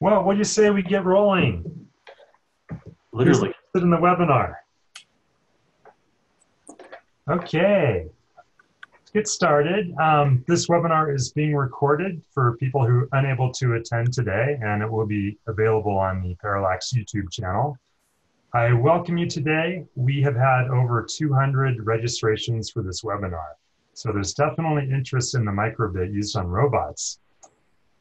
Well, what do you say we get rolling? Literally. Sit in the webinar. Okay, let's get started. Um, this webinar is being recorded for people who are unable to attend today, and it will be available on the Parallax YouTube channel. I welcome you today. We have had over 200 registrations for this webinar. So there's definitely interest in the microbit used on robots.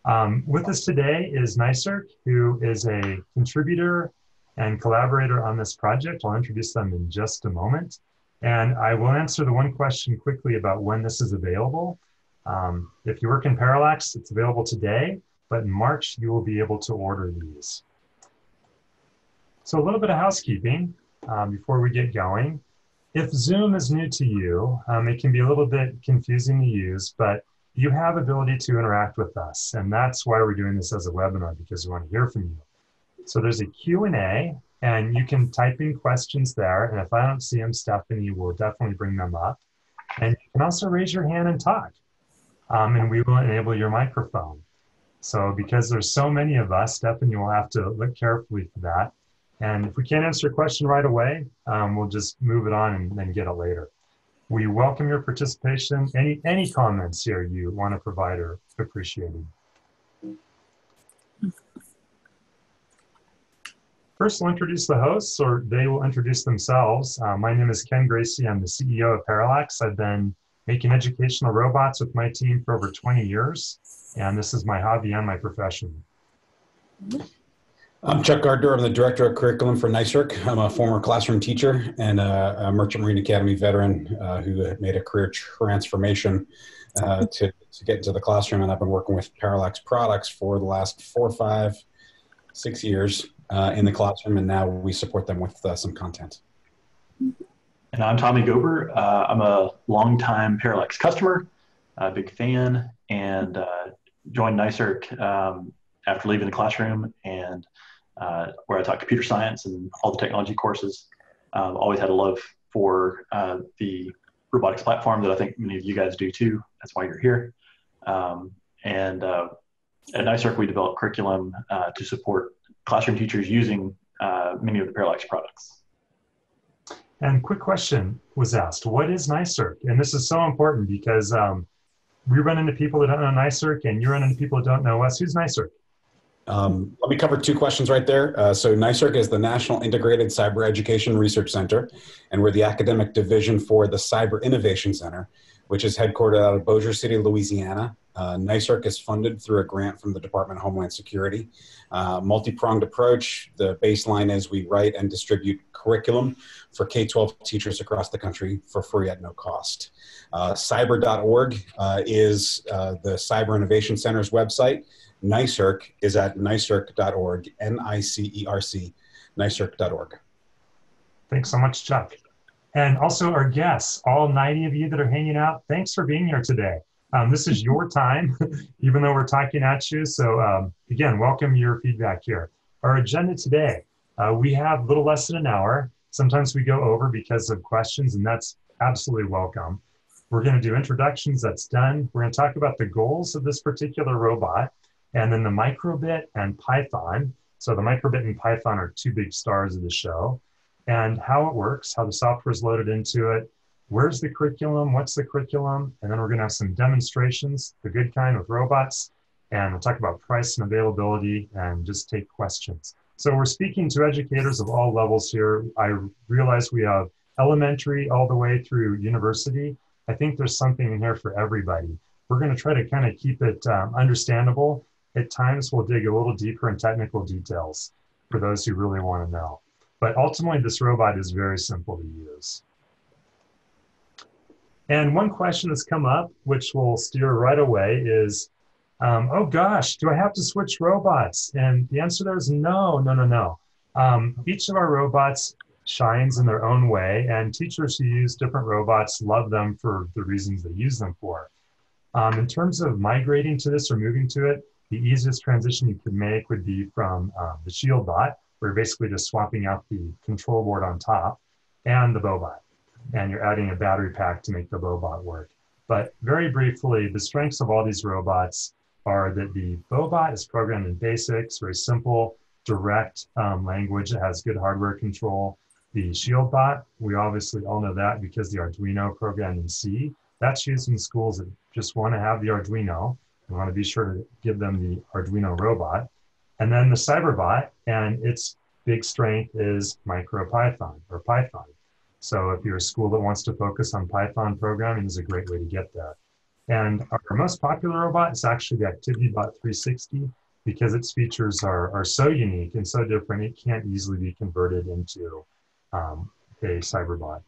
Um, with us today is NICERC, who is a contributor and collaborator on this project. I'll introduce them in just a moment. And I will answer the one question quickly about when this is available. Um, if you work in Parallax, it's available today, but in March, you will be able to order these. So a little bit of housekeeping um, before we get going. If Zoom is new to you, um, it can be a little bit confusing to use, but you have ability to interact with us. And that's why we're doing this as a webinar, because we want to hear from you. So there's a Q&A, and you can type in questions there. And if I don't see them, Stephanie will definitely bring them up. And you can also raise your hand and talk, um, and we will enable your microphone. So because there's so many of us, Stephanie will have to look carefully for that. And if we can't answer a question right away, um, we'll just move it on and then get it later. We welcome your participation. Any, any comments here you want to provide are appreciated. First, we'll introduce the hosts, or they will introduce themselves. Uh, my name is Ken Gracey. I'm the CEO of Parallax. I've been making educational robots with my team for over 20 years, and this is my hobby and my profession. I'm Chuck Gardner. I'm the director of curriculum for NICERC. I'm a former classroom teacher and a, Merchant Marine Academy veteran uh, who made a career transformation uh, to, to get into the classroom. And I've been working with Parallax products for the last four, five, six years uh, in the classroom. And now we support them with uh, some content. And I'm Tommy Gober. Uh, I'm a longtime Parallax customer, a big fan, and uh, joined NICERC um, after leaving the classroom and uh, where I taught computer science and all the technology courses. Um, always had a love for uh, the robotics platform that I think many of you guys do too. That's why you're here. Um, and uh, at NICERC, we developed curriculum uh, to support classroom teachers using uh, many of the Parallax products. And quick question was asked, what is NICERC? And this is so important because um, we run into people that don't know NICERC and you run into people that don't know us. Who's NICERC? Um, let me cover two questions right there. Uh, so NICERC is the National Integrated Cyber Education Research Center, and we're the academic division for the Cyber Innovation Center, which is headquartered out of Bossier City, Louisiana. Uh, NICERC is funded through a grant from the Department of Homeland Security. Uh, multi-pronged approach, the baseline is we write and distribute curriculum for K-12 teachers across the country for free at no cost. Uh, cyber.org uh, is uh, the Cyber Innovation Center's website. NICERC is at nicerc.org, N-I-C-E-R-C, nicerc.org. Thanks so much, Chuck. And also our guests, all 90 of you that are hanging out, thanks for being here today. Um, this is your time, even though we're talking at you. So um, again, welcome your feedback here. Our agenda today, uh, we have a little less than an hour. Sometimes we go over because of questions, and that's absolutely welcome. We're going to do introductions, that's done. We're going to talk about the goals of this particular robot, and then the microbit and Python. So the microbit and Python are two big stars of the show, and how it works, how the software is loaded into it, where's the curriculum, what's the curriculum, and then we're going to have some demonstrations, the good kind with robots, and we'll talk about price and availability and just take questions. So we're speaking to educators of all levels here. I realize we have elementary all the way through university. I think there's something in here for everybody. We're going to try to kind of keep it um, understandable. At times, we'll dig a little deeper in technical details for those who really want to know. But ultimately, this robot is very simple to use. And one question that's come up, which we'll steer right away, is um, oh gosh, do I have to switch robots? And the answer there is no, no, no, no. Um, each of our robots shines in their own way, and teachers who use different robots love them for the reasons they use them for. Um, in terms of migrating to this or moving to it, the easiest transition you could make would be from um, the Shield bot, where you're basically just swapping out the control board on top, and the Boe-Bot and you're adding a battery pack to make the robot work. But very briefly, the strengths of all these robots are that the Boe-Bot is programmed in BASICS, very simple, direct um, language that has good hardware control. The shield bot, we obviously all know that because the Arduino programmed in C. That's used in schools that just want to have the Arduino. We want to be sure to give them the Arduino robot. And then the Cyberbot, and its big strength is MicroPython or Python. So if you're a school that wants to focus on Python programming, is a great way to get there. And our most popular robot is actually the ActivityBot 360 because its features are, are so unique and so different, it can't easily be converted into um, a cyberbot.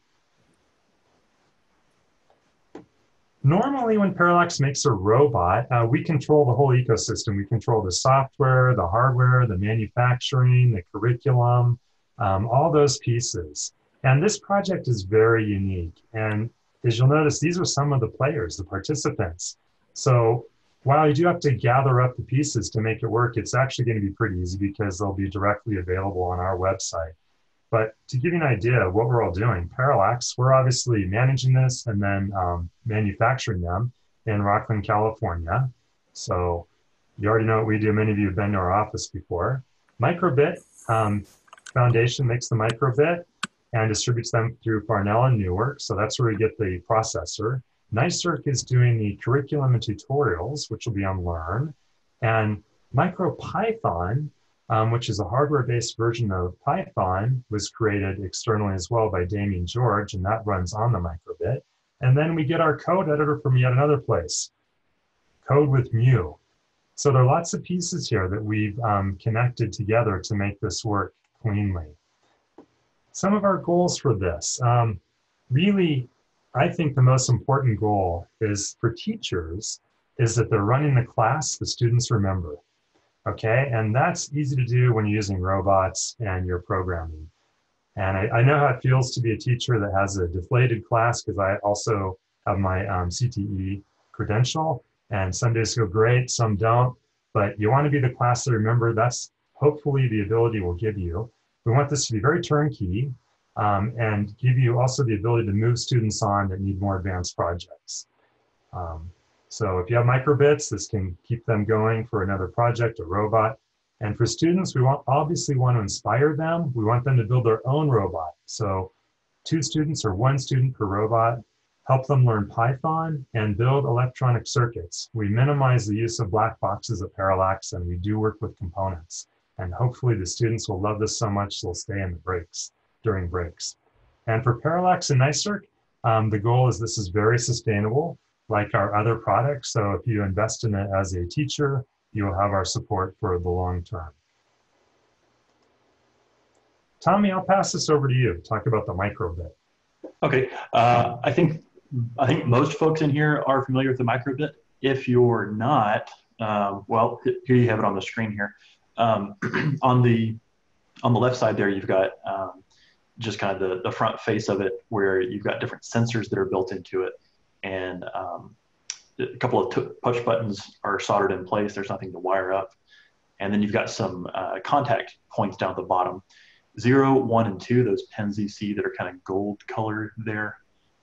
Normally, when Parallax makes a robot, uh, we control the whole ecosystem. We control the software, the hardware, the manufacturing, the curriculum, um, all those pieces. And this project is very unique. And as you'll notice, these are some of the players, the participants. So while you do have to gather up the pieces to make it work, it's actually going to be pretty easy because they'll be directly available on our website. But to give you an idea of what we're all doing, Parallax, we're obviously managing this and then um, manufacturing them in Rocklin, California. So you already know what we do. Many of you have been to our office before. Microbit um, Foundation makes the microbit and distributes them through Farnell and Newark. So that's where we get the processor. NICERC is doing the curriculum and tutorials, which will be on Learn. And MicroPython, um, which is a hardware-based version of Python, was created externally as well by Damien George, and that runs on the microbit. And then we get our code editor from yet another place, Code with Mu. So there are lots of pieces here that we've um, connected together to make this work cleanly. Some of our goals for this, um, really I think the most important goal is for teachers is that they're running the class the students remember. Okay, and that's easy to do when you're using robots and you're programming. And I, I know how it feels to be a teacher that has a deflated class because I also have my um, CTE credential, and some days go great, some don't. But you want to be the class that remember. That's hopefully the ability will give you. We want this to be very turnkey um, and give you also the ability to move students on that need more advanced projects. Um, so if you have microbits, this can keep them going for another project, a robot. And for students, we want obviously want to inspire them. We want them to build their own robot. So two students or one student per robot, help them learn Python and build electronic circuits. We minimize the use of black boxes at Parallax and we do work with components. And hopefully the students will love this so much they'll stay in the breaks during breaks. And for Parallax and NICERC, um, the goal is this is very sustainable, like our other products. So if you invest in it as a teacher, you will have our support for the long term. Tommy, I'll pass this over to you. Talk about the microbit. Okay, uh, I think I think most folks in here are familiar with the microbit. If you're not, um, well, here you have it on the screen here. Um, on the on the left side there, you've got um, just kind of the, the front face of it where you've got different sensors that are built into it and um, a couple of t- push buttons are soldered in place. There's nothing to wire up. And then you've got some uh, contact points down at the bottom. Zero one and two those pins you see that are kind of gold color there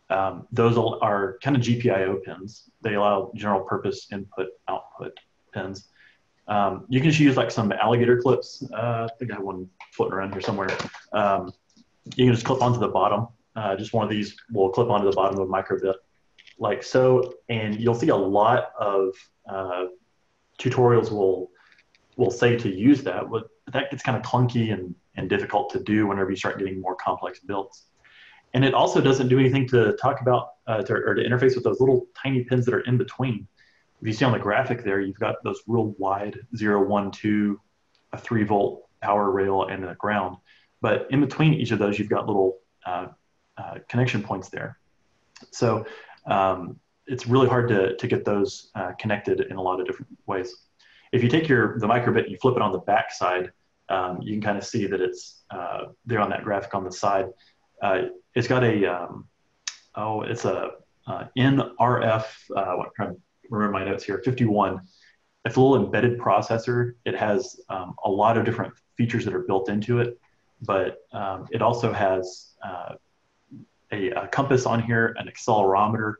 um, those are kind of gpio pins they allow general purpose input output pins um, you can just use like some alligator clips. Uh, i think i have one floating around here somewhere. Um, you can just clip onto the bottom. Uh, just one of these will clip onto the bottom of a microbit like so. And you'll see a lot of uh, tutorials will will say to use that, but that gets kind of clunky and, and difficult to do whenever you start getting more complex builds. And it also doesn't do anything to talk about uh, to, or to interface with those little tiny pins that are in between. If you see on the graphic there, you've got those real wide zero, one, two, a three volt power rail and a ground. But in between each of those, you've got little uh, uh, connection points there. So um, it's really hard to, to get those uh, connected in a lot of different ways. If you take your the microbit you flip it on the back side, um, you can kind of see that it's uh, there on that graphic on the side. Uh, it's got a, um, oh, it's a uh, NRF, what, I'm trying to remember my notes here, 51. It's a little embedded processor. It has um, a lot of different features that are built into it but um, it also has uh, a, a, compass on here, an accelerometer.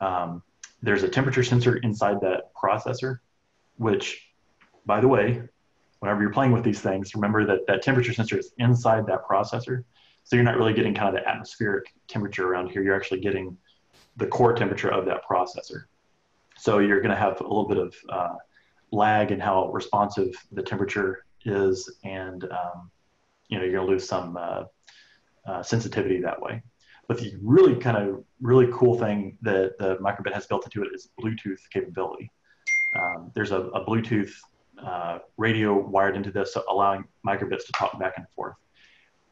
Um, there's a temperature sensor inside that processor which, by the way, whenever you're playing with these things, remember that that temperature sensor is inside that processor. So you're not really getting kind of the atmospheric temperature around here. You're actually getting the core temperature of that processor. So you're going to have a little bit of uh, lag in how responsive the temperature is, and um, you know you're going to lose some uh, uh, sensitivity that way. But the really kind of really cool thing that the microbit has built into it is Bluetooth capability. Um, there's a, a Bluetooth uh, radio wired into this, allowing microbits to talk back and forth.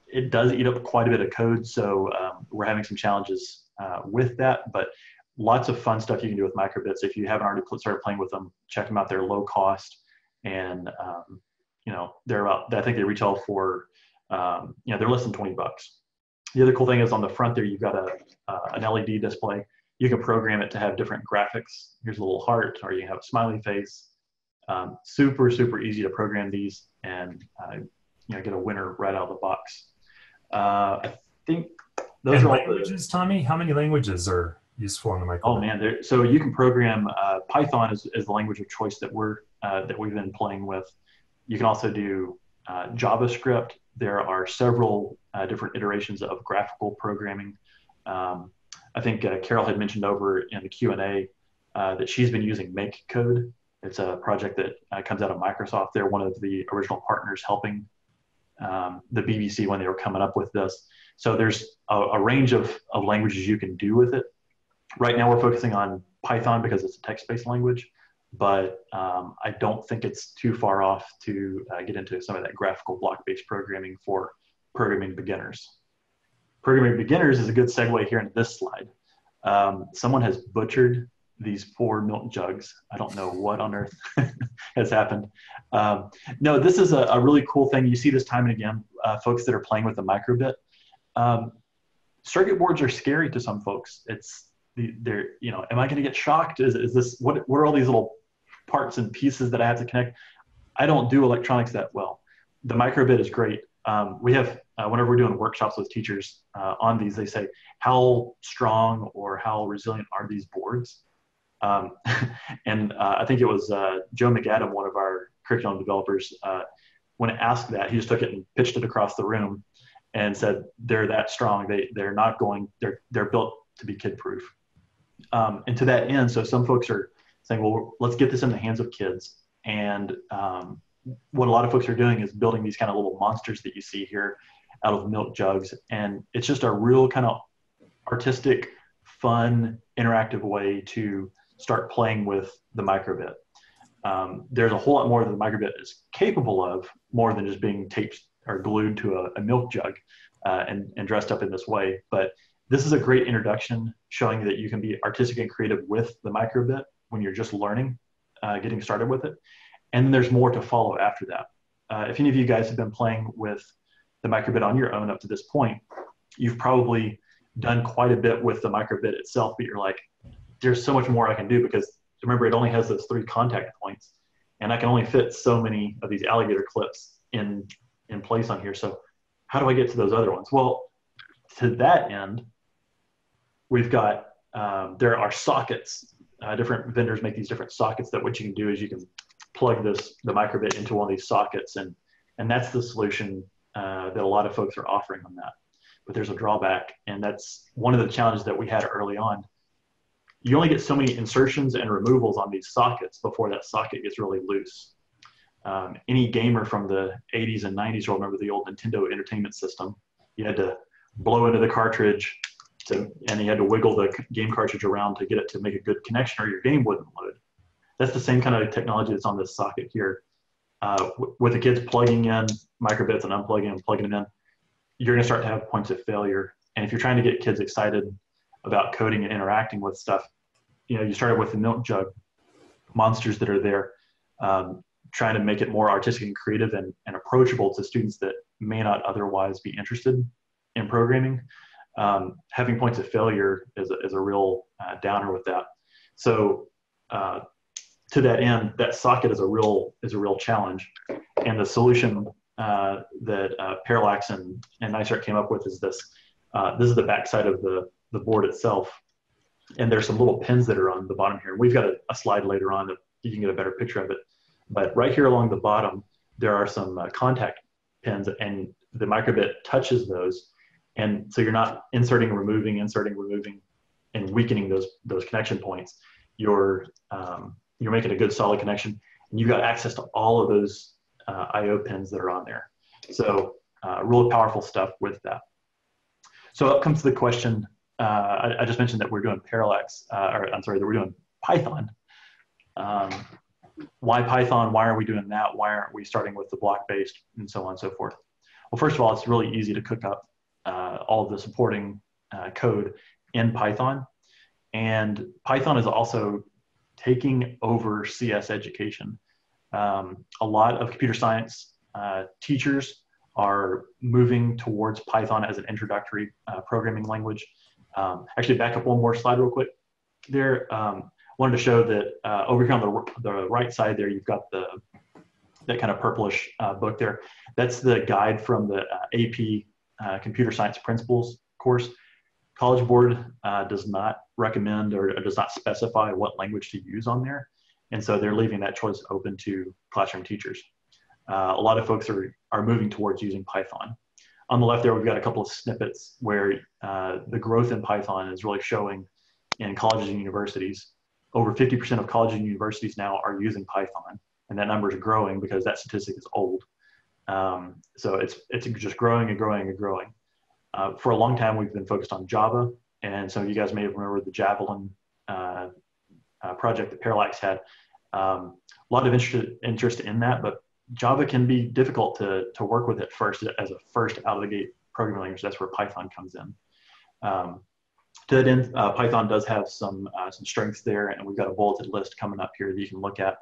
It does eat up quite a bit of code, so um, we're having some challenges uh, with that, but lots of fun stuff you can do with microbits. If you haven't already started playing with them, check them out. They're low cost, and um, you know they're about. I think they retail for um, you know they're less than 20 bucks. The other cool thing is on the front there you've got a uh, an LED display. You can program it to have different graphics. Here's a little heart, or you have a smiley face. Um, super super easy to program these and uh, you know get a winner right out of the box. Uh, I think those and are languages, the, Tommy. How many languages are useful on the micro? Oh man, there, so you can program uh, Python is, is the language of choice that we're uh, that we've been playing with. You can also do uh, JavaScript. There are several different iterations of graphical programming. Um, I think uh, Carol had mentioned over in the Q and A uh, that she's been using MakeCode. It's a project that comes out of Microsoft. They're one of the original partners helping um, the BBC when they were coming up with this. So there's a, a, range of, of languages you can do with it. Right now we're focusing on Python because it's a text-based language, but um, I don't think it's too far off to uh, get into some of that graphical block-based programming for programming beginners. Programming beginners is a good segue here into this slide. Um, someone has butchered these poor milk jugs. I don't know what on earth has happened. Um, no, this is a, a, really cool thing. You see this time and again, uh, folks that are playing with the microbit. Um, circuit boards are scary to some folks. It's they're you know, am I going to get shocked? Is is this what what are all these little parts and pieces that I have to connect? I don't do electronics that well. The microbit is great. Um, we have uh, whenever we're doing workshops with teachers uh, on these, they say how strong or how resilient are these boards? Um, and uh, I think it was uh, Joe McAdam, one of our curriculum developers, uh, when asked that, he just took it and pitched it across the room and said, they're that strong. They, they're not going, they're, they're built to be kid proof. Um, and to that end, so some folks are saying, well, let's get this in the hands of kids. And um, what a lot of folks are doing is building these kind of little monsters that you see here out of milk jugs. And it's just a real kind of artistic, fun, interactive way to start playing with the microbit. Um, there's a whole lot more that the microbit is capable of, more than just being taped or glued to a, a milk jug uh, and, and dressed up in this way. But this is a great introduction showing that you can be artistic and creative with the microbit when you're just learning, uh, getting started with it. And then there's more to follow after that. Uh, if any of you guys have been playing with the microbit on your own up to this point, you've probably done quite a bit with the microbit itself, but you're like, there's so much more I can do because remember it only has those three contact points and I can only fit so many of these alligator clips in in place on here. So how do I get to those other ones? Well, to that end, we've got um, there are sockets. Uh, different vendors make these different sockets that what you can do is you can plug this the microbit into one of these sockets and and that's the solution uh, that a lot of folks are offering on that. But there's a drawback, and that's one of the challenges that we had early on you only get so many insertions and removals on these sockets before that socket gets really loose. Um, any gamer from the 80s and 90s will remember the old Nintendo Entertainment System. You had to blow into the cartridge, to, and you had to wiggle the game cartridge around to get it to make a good connection, or your game wouldn't load. That's the same kind of technology that's on this socket here. Uh, with the kids plugging in microbits and unplugging and plugging them in, you're going to start to have points of failure. And if you're trying to get kids excited about coding and interacting with stuff. You know, you started with the milk jug monsters that are there, um, trying to make it more artistic and creative and, and approachable to students that may not otherwise be interested in programming. Um, having points of failure is a, is a real uh, downer with that. So uh, to that end, that socket is a real is a real challenge, and the solution uh, that uh, Parallax and, and NICERC came up with is this. Uh, this is the backside of the the board itself. And there's some little pins that are on the bottom here. We've got a, a slide later on that you can get a better picture of it. But right here along the bottom, there are some uh, contact pins and the microbit touches those. And so you're not inserting, removing, inserting, removing, and weakening those, those connection points. You're, um, you're making a good solid connection and you've got access to all of those uh, IO pins that are on there. So uh, really powerful stuff with that. So up comes to the question, uh, I, I, just mentioned that we're doing Parallax, uh, or I'm sorry, that we're doing Python. Um, why Python? Why are we doing that? Why aren't we starting with the block-based and so on and so forth? Well, first of all, it's really easy to cook up uh, all of the supporting uh, code in Python. And Python is also taking over CS education. Um, a lot of computer science uh, teachers are moving towards Python as an introductory uh, programming language. Um, actually, back up one more slide real quick. There, um, wanted to show that uh, over here on the, the right side there, you've got the that kind of purplish uh, book there. That's the guide from the uh, AP uh, Computer Science Principles course. College Board uh, does not recommend or, does not specify what language to use on there. And so they're leaving that choice open to classroom teachers. Uh, a lot of folks are, are moving towards using Python. On the left there, we've got a couple of snippets where uh, the growth in Python is really showing in colleges and universities. Over 50% of colleges and universities now are using Python, and that number is growing because that statistic is old. Um, so it's, it's just growing and growing and growing. Uh, for a long time, we've been focused on Java, and some of you guys may remember the Javelin uh, uh, project that Parallax had. Um, a lot of interest, interest in that, but Java can be difficult to, to work with at first as a first out of the gate programming language. That's where Python comes in. Um, to that end, uh, Python does have some, uh, some strengths there, and we've got a bulleted list coming up here that you can look at.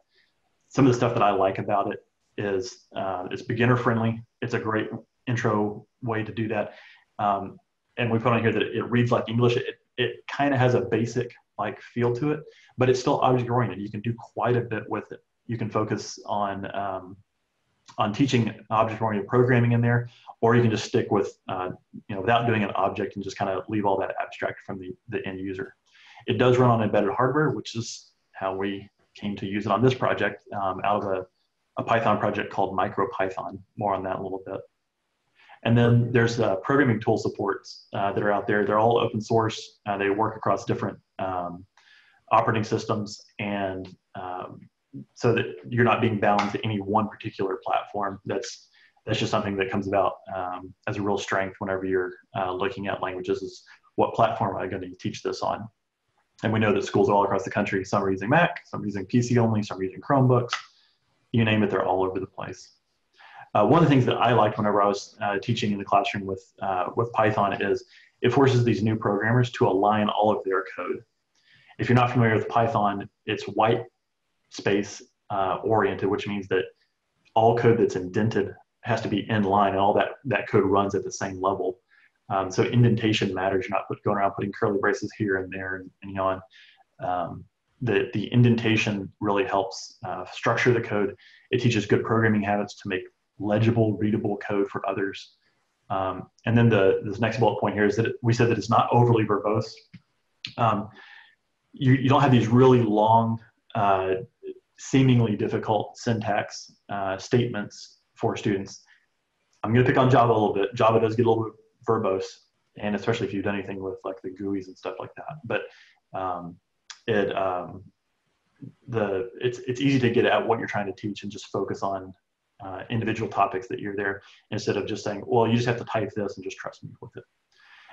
Some of the stuff that I like about it is it's beginner friendly. It's a great intro way to do that. Um, and we put on here that it reads like English. It, it kind of has a basic like feel to it, but it's still object oriented. You can do quite a bit with it. You can focus on um, on teaching object oriented programming in there, or you can just stick with uh, you know without doing an object and just kind of leave all that abstract from the the end user. It does run on embedded hardware, which is how we came to use it on this project um, out of a, a Python project called MicroPython. More on that a little bit. And then there's uh, programming tool supports uh, that are out there. They're all open source. Uh, they work across different um, operating systems, and um, so that you're not being bound to any one particular platform. That's that's just something that comes about um, as a real strength whenever you're uh, looking at languages. Is what platform am I going to teach this on? And we know that schools all across the country, some are using Mac, some are using PC only, some are using Chromebooks. You name it, they're all over the place. Uh, one of the things that I liked whenever I was uh, teaching in the classroom with, uh, with Python is it forces these new programmers to align all of their code. If you're not familiar with Python, it's white space uh, oriented, which means that all code that's indented has to be in line and all that, that code runs at the same level. Um, so indentation matters. You're not put, going around putting curly braces here and there and, and on. Um, the, the indentation really helps uh, structure the code. It teaches good programming habits to make legible, readable code for others. Um, and then the this next bullet point here is that it, we said that it's not overly verbose. Um, you, you don't have these really long, uh, seemingly difficult syntax uh, statements for students. I'm going to pick on Java a little bit. Java does get a little bit verbose, and especially if you've done anything with like the GUIs and stuff like that. But um, it um, the it's it's easy to get at what you're trying to teach and just focus on uh, individual topics that you're there instead of just saying, well, you just have to type this and just trust me with it.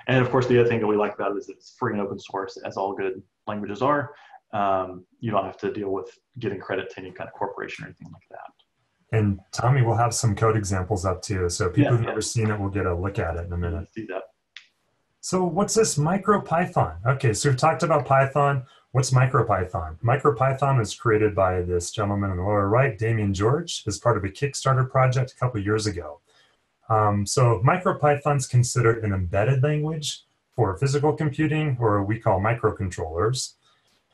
And of course, the other thing that we like about it is it's free and open source, as all good languages are. Um, you don't have to deal with giving credit to any kind of corporation or anything like that. And Tommy will have some code examples up too. So people yeah, who've yeah. never seen it will get a look at it in a minute. See that. So what's this MicroPython? Okay, so we've talked about Python. What's MicroPython? MicroPython was created by this gentleman in the lower right, Damien George, as part of a Kickstarter project a couple years ago. Um, so MicroPython is considered an embedded language for physical computing, or we call microcontrollers.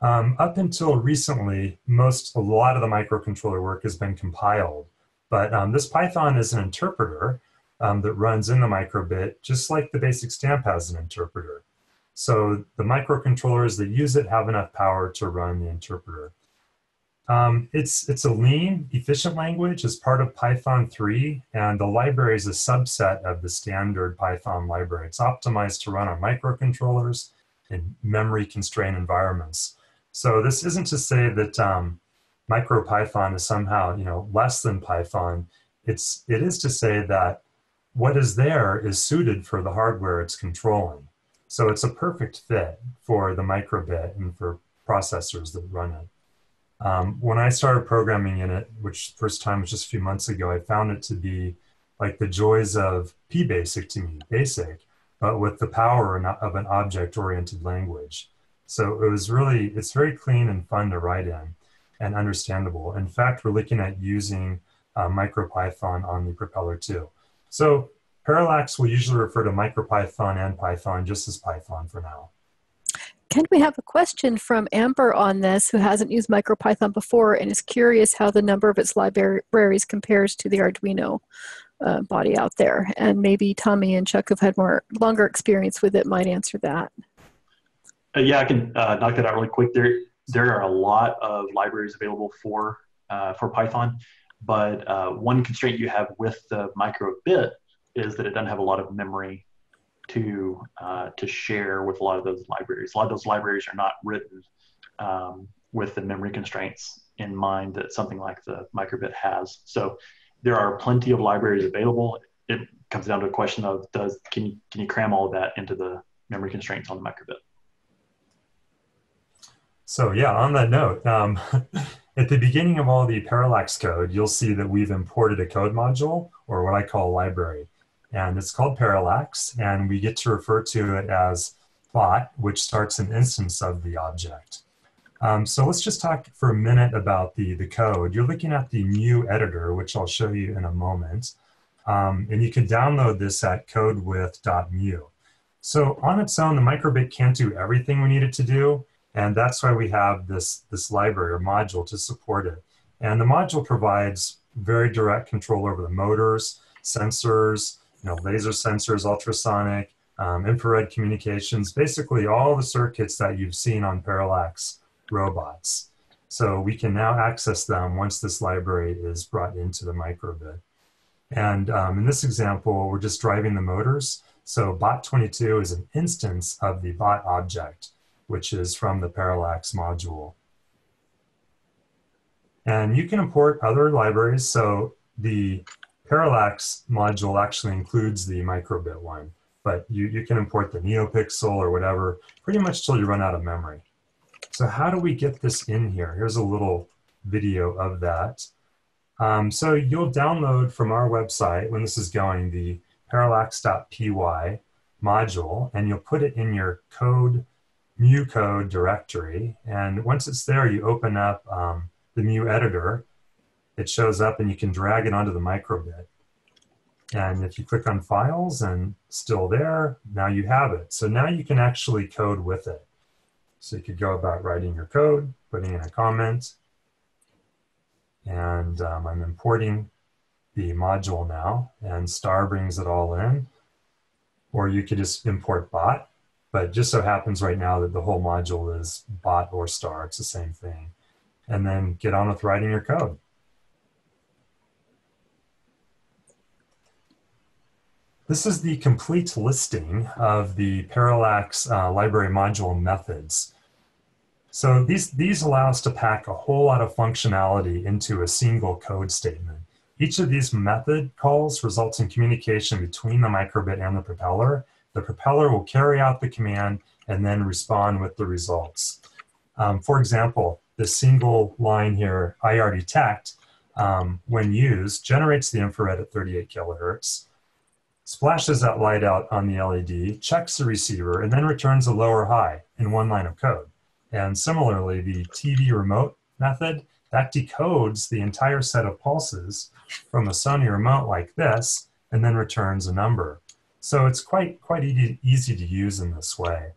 Um, up until recently, most a lot of the microcontroller work has been compiled, but um, this Python is an interpreter um, that runs in the microbit, just like the basic stamp has an interpreter. So the microcontrollers that use it have enough power to run the interpreter. Um, it's, it's a lean, efficient language as part of Python 3, and the library is a subset of the standard Python library. It's optimized to run on microcontrollers in memory-constrained environments. So this isn't to say that um, MicroPython is somehow, you know, less than Python. It's, it is to say that what is there is suited for the hardware it's controlling. So it's a perfect fit for the microbit and for processors that run it. Um, when I started programming in it, which first time was just a few months ago, I found it to be like the joys of PBASIC to me, basic, but with the power of an object-oriented language. So it was really, it's very clean and fun to write in and understandable. In fact, we're looking at using uh, MicroPython on the propeller too. So Parallax will usually refer to MicroPython and Python just as Python for now. Ken, we have a question from Amber on this who hasn't used MicroPython before and is curious how the number of its libraries compares to the Arduino uh, body out there. And maybe Tommy and Chuck have had more longer experience with it might answer that. Uh, yeah, I can uh, knock that out really quick. There, there are a lot of libraries available for uh, for Python, but uh, one constraint you have with the microbit is that it doesn't have a lot of memory to uh, to share with a lot of those libraries. A lot of those libraries are not written um, with the memory constraints in mind that something like the microbit has. So there are plenty of libraries available. It comes down to a question of does can you can you cram all of that into the memory constraints on the microbit? So yeah, on that note, um, at the beginning of all the Parallax code, you'll see that we've imported a code module or what I call a library and it's called Parallax, and we get to refer to it as bot, which starts an instance of the object. Um, so let's just talk for a minute about the, the code. You're looking at the Mu editor, which I'll show you in a moment. Um, and you can download this at codewith.mu. So on its own, the microbit can't do everything we need it to do. And that's why we have this, this library or module to support it. And the module provides very direct control over the motors, sensors, you know, laser sensors, ultrasonic, um, infrared communications, basically all the circuits that you've seen on Parallax robots. So we can now access them once this library is brought into the microbit. And um, in this example, we're just driving the motors. So bot22 is an instance of the bot object, which is from the Parallax module. And you can import other libraries. So the Parallax module actually includes the microbit one, but you, you can import the NeoPixel or whatever pretty much till you run out of memory. So how do we get this in here? Here's a little video of that. Um, so you'll download from our website when this is going the parallax.py module and you'll put it in your code mu code directory and once it's there you open up um, the mu editor it shows up and you can drag it onto the microbit. And if you click on files and still there, now you have it. So now you can actually code with it. So you could go about writing your code, putting in a comment, and um, I'm importing the module now, and star brings it all in. Or you could just import bot, but just so happens right now that the whole module is bot or star, it's the same thing. And then get on with writing your code. This is the complete listing of the Parallax uh, library module methods. So these, these allow us to pack a whole lot of functionality into a single code statement. Each of these method calls results in communication between the microbit and the propeller. The propeller will carry out the command and then respond with the results. Um, for example, the single line here, IR detect, um, when used, generates the infrared at 38 kilohertz splashes that light out on the LED, checks the receiver, and then returns a lower high in one line of code. And similarly, the TV remote method, that decodes the entire set of pulses from a Sony remote like this, and then returns a number. So it's quite, quite easy, easy to use in this way.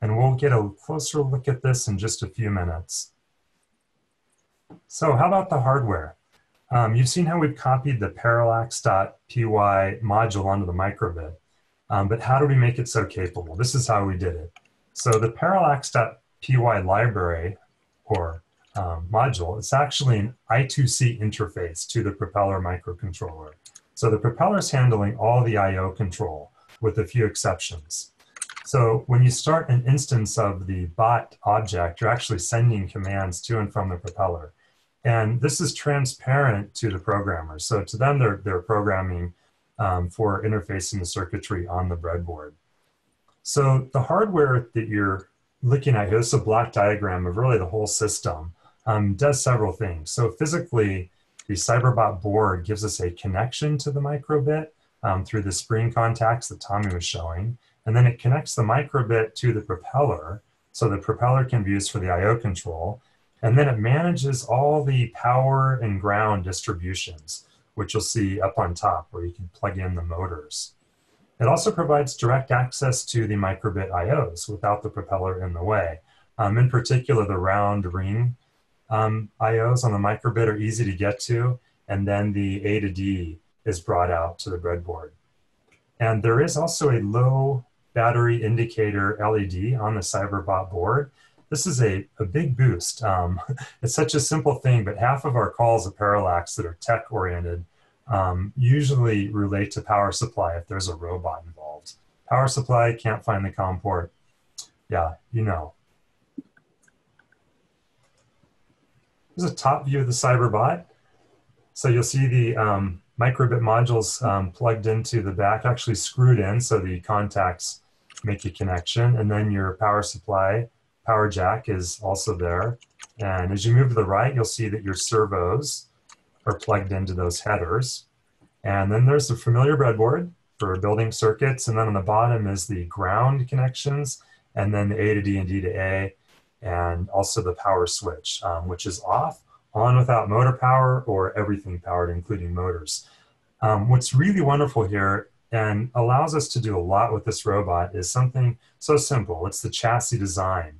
And we'll get a closer look at this in just a few minutes. So how about the hardware? Um, you've seen how we've copied the parallax.py module onto the microbit, um, but how do we make it so capable? This is how we did it. So the parallax.py library, or um, module, it's actually an I2C interface to the propeller microcontroller. So the propeller is handling all the I.O. control with a few exceptions. So when you start an instance of the bot object, you're actually sending commands to and from the propeller. And this is transparent to the programmers. So to them, they're, they're programming um, for interfacing the circuitry on the breadboard. So the hardware that you're looking at here, this is a block diagram of really the whole system, um, does several things. So physically, the Cyberbot board gives us a connection to the microbit um, through the spring contacts that Tommy was showing. And then it connects the microbit to the propeller. So the propeller can be used for the IO control. And then it manages all the power and ground distributions, which you'll see up on top where you can plug in the motors. It also provides direct access to the microbit IOs without the propeller in the way. Um, in particular, the round ring um, IOs on the microbit are easy to get to, and then the A to D is brought out to the breadboard. And there is also a low battery indicator LED on the Cyberbot board. This is a, a big boost. Um, it's such a simple thing, but half of our calls at Parallax that are tech oriented um, usually relate to power supply if there's a robot involved. Power supply, can't find the COM port. Yeah, you know. Here's a top view of the Cyberbot. So you'll see the um, microbit modules um, plugged into the back, actually screwed in so the contacts make a connection. And then your power supply, power jack is also there. And as you move to the right, you'll see that your servos are plugged into those headers. And then there's the familiar breadboard for building circuits. And then on the bottom is the ground connections, and then the A to D and D to A, and also the power switch, um, which is off, on without motor power, or everything powered, including motors. Um, what's really wonderful here and allows us to do a lot with this robot is something so simple. It's the chassis design.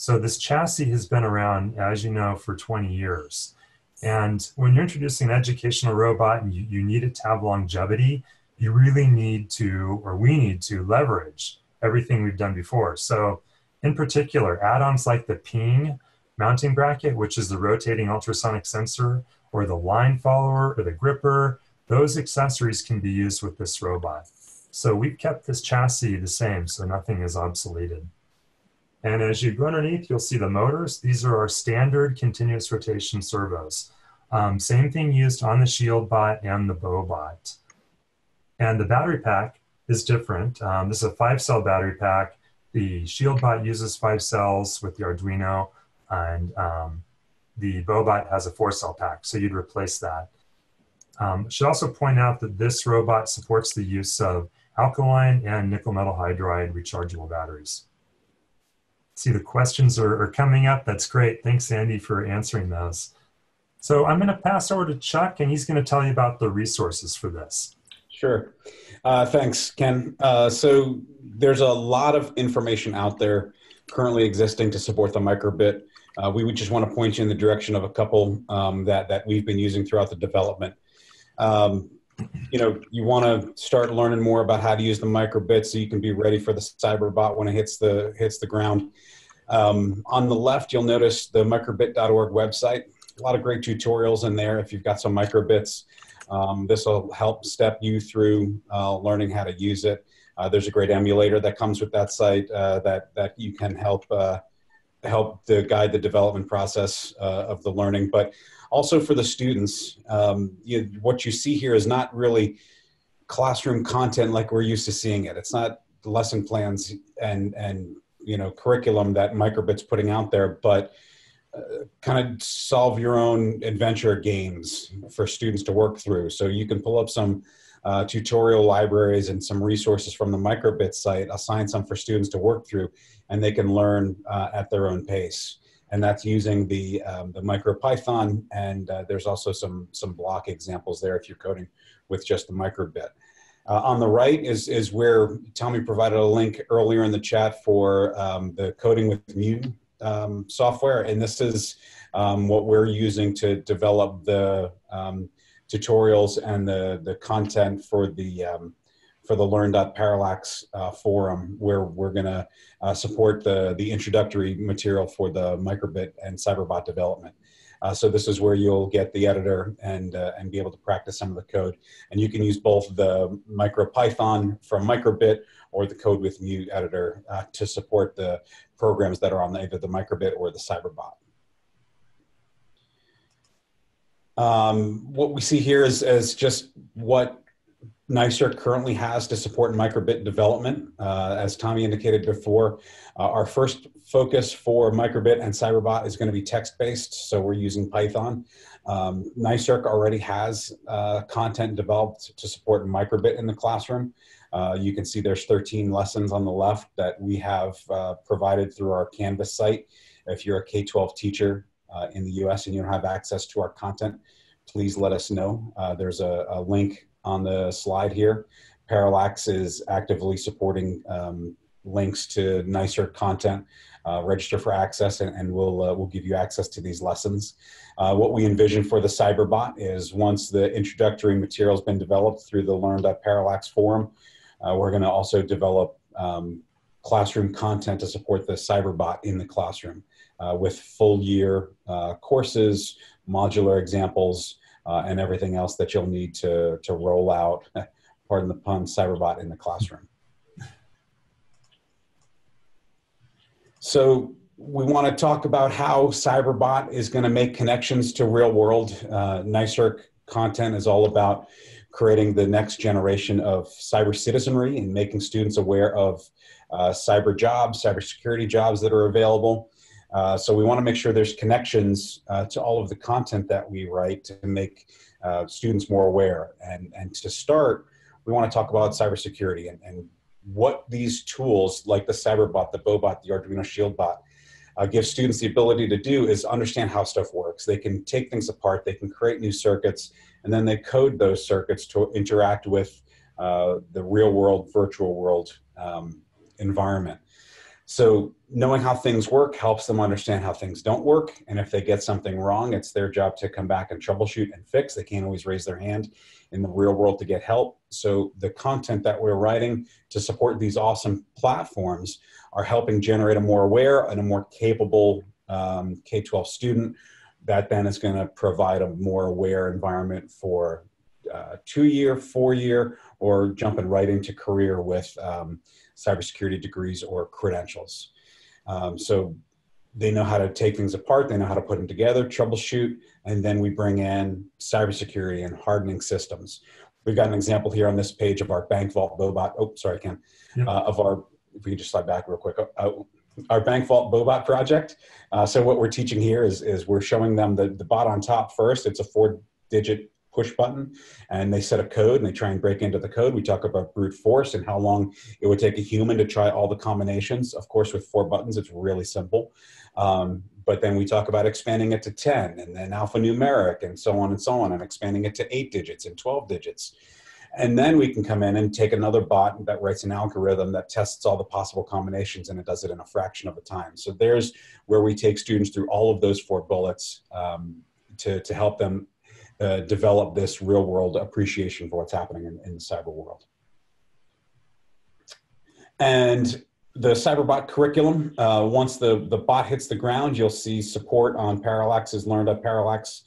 So this chassis has been around, as you know, for 20 years. And when you're introducing an educational robot and you, you need it to have longevity, you really need to, or we need to leverage everything we've done before. So in particular, add-ons like the ping mounting bracket, which is the rotating ultrasonic sensor, or the line follower, or the gripper, those accessories can be used with this robot. So we've kept this chassis the same, so nothing is obsoleted. And as you go underneath, you'll see the motors. These are our standard continuous rotation servos. Um, same thing used on the shield bot and the Boe-Bot. And the battery pack is different. Um, this is a five cell battery pack. The shield bot uses five cells with the Arduino and um, the Boe-Bot has a four cell pack. So you'd replace that. Um, should also point out that this robot supports the use of alkaline and nickel metal hydride rechargeable batteries see the questions are, are coming up. That's great. Thanks, Andy, for answering those. So I'm going to pass over to Chuck, and he's going to tell you about the resources for this. Sure. Uh, thanks, Ken. Uh, so there's a lot of information out there currently existing to support the microbit. Uh, we would just want to point you in the direction of a couple um, that, that we've been using throughout the development. Um, you know, you want to start learning more about how to use the microbit so you can be ready for the cyberbot when it hits the hits the ground. Um, on the left, you'll notice the microbit.org website. A lot of great tutorials in there. If you've got some microbits, um, this will help step you through uh, learning how to use it. Uh, there's a great emulator that comes with that site uh, that that you can help uh, help to guide the development process uh, of the learning. But also for the students, um, you, what you see here is not really classroom content like we're used to seeing it. It's not lesson plans and and you know curriculum that Microbit's putting out there, but uh, kind of solve your own adventure games for students to work through. So you can pull up some uh, tutorial libraries and some resources from the Microbit site, assign some for students to work through, and they can learn uh, at their own pace and that's using the um, the MicroPython. And uh, there's also some some block examples there if you're coding with just the microbit. Uh, on the right is is where Tommy provided a link earlier in the chat for um, the coding with Mu um, software, and this is um, what we're using to develop the um, tutorials and the the content for the um, for the Learn.Parallax uh, forum, where we're going to uh, support the, the introductory material for the microbit and cyberbot development. Uh, so this is where you'll get the editor and, uh, and be able to practice some of the code. And you can use both the MicroPython from Microbit or the Code with Mu editor uh, to support the programs that are on either the Microbit or the Cyberbot. Um, what we see here is, is just what NICERC currently has to support microbit development. Uh, as Tommy indicated before, uh, our first focus for microbit and cyberbot is going to be text-based, so we're using Python. Um, NICERC already has uh, content developed to support microbit in the classroom. Uh, you can see there's 13 lessons on the left that we have uh, provided through our Canvas site. If you're a K-12 teacher uh, in the US and you don't have access to our content, please let us know. there's a, a link on the slide here. Parallax is actively supporting um, links to nicer content. Uh, register for access and, and we'll, uh, we'll give you access to these lessons. Uh, what we envision for the Cyberbot is once the introductory material has been developed through the Learn.Parallax forum, uh, we're going to also develop um, classroom content to support the Cyberbot in the classroom uh, with full year uh, courses, modular examples, uh, and everything else that you'll need to, to roll out, pardon the pun, Cyberbot in the classroom. So we want to talk about how Cyberbot is going to make connections to real world. Uh, NICERC content is all about creating the next generation of cyber citizenry and making students aware of uh, cyber jobs, cybersecurity jobs that are available. Uh, so we want to make sure there's connections uh, to all of the content that we write to make uh, students more aware. And, and to start, we want to talk about cybersecurity and, and what these tools like the Cyberbot, the Boe-Bot, the Arduino ShieldBot uh, give students the ability to do is understand how stuff works. They can take things apart, they can create new circuits, and then they code those circuits to interact with uh, the real world, virtual world um, environment. So knowing how things work helps them understand how things don't work. And if they get something wrong, it's their job to come back and troubleshoot and fix. They can't always raise their hand in the real world to get help. So the content that we're writing to support these awesome platforms are helping generate a more aware and a more capable um, K-12 student that then is going to provide a more aware environment for uh, two-year, four-year, or jumping right into career with um, cybersecurity degrees or credentials. Um, so they know how to take things apart, they know how to put them together, troubleshoot, and then we bring in cybersecurity and hardening systems. We've got an example here on this page of our Bank Vault Boe-Bot. Oh, sorry, Ken. Yep. Uh, of our, if we can just slide back real quick. Uh, our Bank Vault Boe-Bot project. Uh, so what we're teaching here is, is we're showing them the, the bot on top first. It's a four digit push button and they set a code and they try and break into the code. We talk about brute force and how long it would take a human to try all the combinations. Of course, with four buttons, it's really simple. Um, but then we talk about expanding it to 10 and then alphanumeric and so on and so on and expanding it to eight digits and 12 digits. And then we can come in and take another bot that writes an algorithm that tests all the possible combinations and it does it in a fraction of the time. So there's where we take students through all of those four bullets um, to, to help them uh, develop this real world appreciation for what's happening in, in the cyber world. And the Cyberbot curriculum, uh, once the, the bot hits the ground, you'll see support on Parallax's Learn.Parallax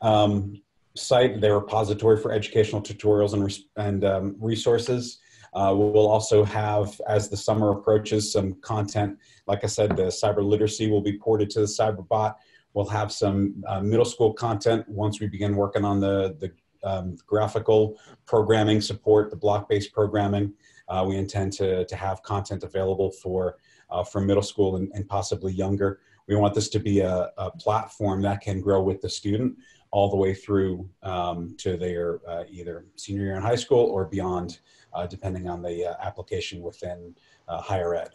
um, site, their repository for educational tutorials and, and um, resources. Uh, we'll also have, as the summer approaches, some content. Like I said, the cyber literacy will be ported to the Cyberbot. We'll have some uh, middle school content once we begin working on the, the um, graphical programming support, the block-based programming. Uh, we intend to, to have content available for, uh, for middle school and, and, possibly younger. We want this to be a, a, platform that can grow with the student all the way through um, to their uh, either senior year in high school or beyond, uh, depending on the uh, application within higher ed.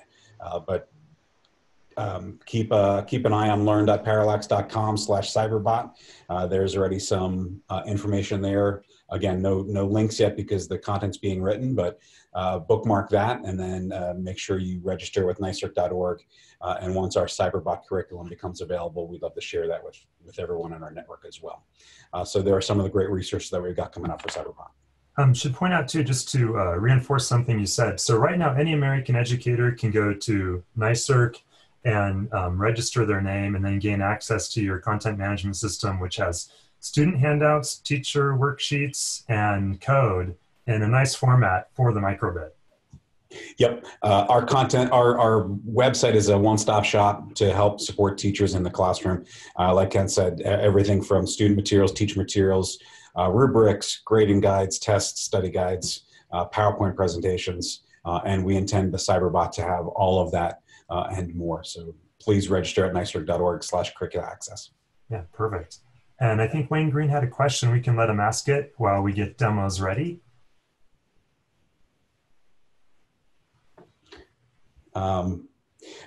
but um, keep uh, keep an eye on learn.parallax.com slash cyberbot. Uh, there's already some uh, information there. Again, no no links yet because the content's being written, but uh, bookmark that and then uh, make sure you register with nicerc.org. Uh, and once our cyberbot curriculum becomes available, we'd love to share that with, with everyone in our network as well. so there are some of the great resources that we've got coming up for cyberbot. Um, should point out too, just to reinforce something you said. So right now, any American educator can go to NICERC and um, register their name and then gain access to your content management system, which has student handouts, teacher worksheets, and code in a nice format for the microbit. Yep. Uh, our content, our, our website is a one stop shop to help support teachers in the classroom. Uh, like Ken said, everything from student materials, teacher materials, uh, rubrics, grading guides, tests, study guides, uh, PowerPoint presentations, uh, and we intend the Cyberbot to have all of that uh, and more. So please register at nicerc.org slash curricular access. Yeah, perfect. And I think Wayne Green had a question. We can let him ask it while we get demos ready. Um,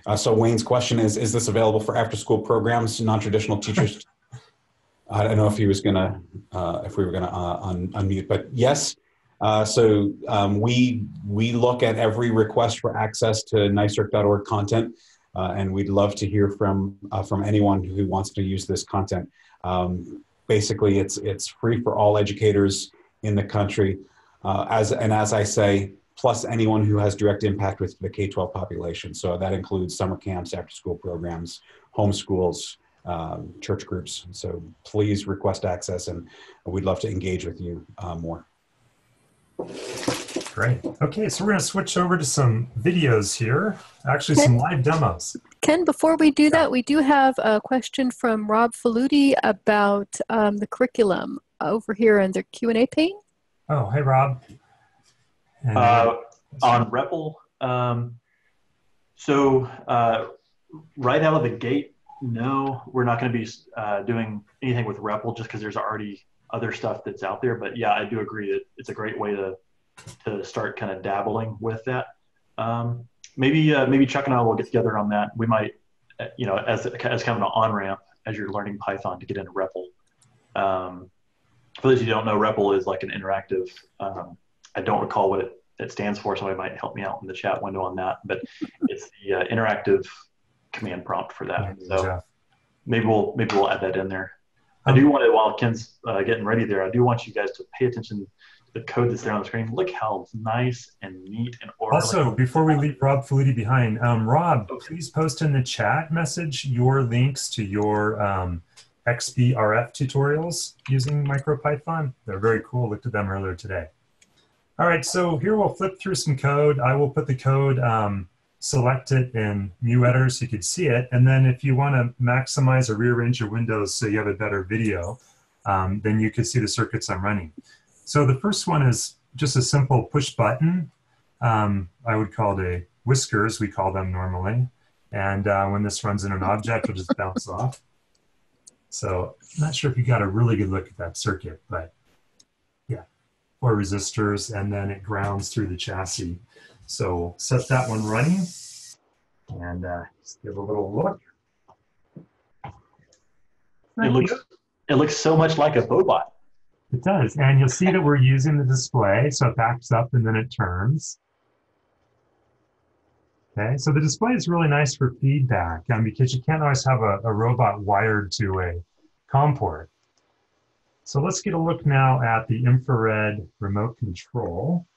uh, so Wayne's question is, is this available for after school programs, non-traditional teachers? I don't know if he was gonna, uh, if we were gonna uh, un unmute, but yes. Uh, so um, we, we look at every request for access to nicerc.org content uh, and we'd love to hear from, uh, from anyone who wants to use this content. Um, basically, it's, it's free for all educators in the country. as, and as I say, plus anyone who has direct impact with the K-12 population. So that includes summer camps, after-school programs, homeschools, um, church groups. So please request access and we'd love to engage with you uh, more. Great. Okay, so we're going to switch over to some videos here, actually Ken, some live demos. Ken, before we do that, we do have a question from Rob Faludi about um, the curriculum over here in the Q&A pane. Oh, hey, Rob. Uh, on REPL, um, so uh, right out of the gate, no, we're not going to be uh, doing anything with REPL just because there's already other stuff that's out there. But yeah, I do agree that it's a great way to to start kind of dabbling with that. Um, maybe uh, maybe Chuck and I will get together on that. We might, uh, you know, as as kind of an on ramp as you're learning Python to get into REPL. Um, for those who don't know, REPL is like an interactive um, I don't recall what it, it stands for. Somebody might help me out in the chat window on that. But it's the uh, interactive command prompt for that. So maybe we'll maybe we'll add that in there. I do want to, while Ken's uh, getting ready there, I do want you guys to pay attention to the code that's there on the screen. Look how nice and neat and orderly. Also, before we leave Rob Faludi behind, um, Rob, okay. please post in the chat message your links to your um, XBRF tutorials using MicroPython. They're very cool. Looked at them earlier today. All right, so here we'll flip through some code. I will put the code, um, select it in MuEditor so you can see it. And then if you want to maximize or rearrange your windows so you have a better video, um, then you can see the circuits I'm running. So the first one is just a simple push button. Um, I would call it a whiskers, we call them normally. And uh, when this runs in an object, it'll just bounce off. So I'm not sure if you got a really good look at that circuit, but yeah. four resistors, and then it grounds through the chassis. So set that one running and uh, just give a little look. It looks, it looks so much like a Boe-Bot. It does. And you'll see that we're using the display. So it backs up and then it turns. Okay, so the display is really nice for feedback um, because you can't always have a, a robot wired to a COM port. So let's get a look now at the infrared remote control.